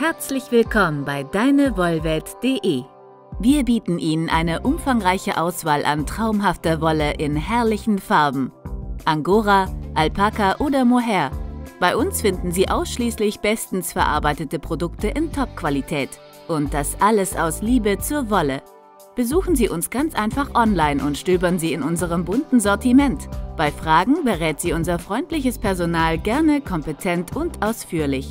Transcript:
Herzlich willkommen bei deinewollwelt.de. Wir bieten Ihnen eine umfangreiche Auswahl an traumhafter Wolle in herrlichen Farben. Angora, Alpaka oder Mohair. Bei uns finden Sie ausschließlich bestens verarbeitete Produkte in Top-Qualität. Und das alles aus Liebe zur Wolle. Besuchen Sie uns ganz einfach online und stöbern Sie in unserem bunten Sortiment. Bei Fragen berät Sie unser freundliches Personal gerne kompetent und ausführlich.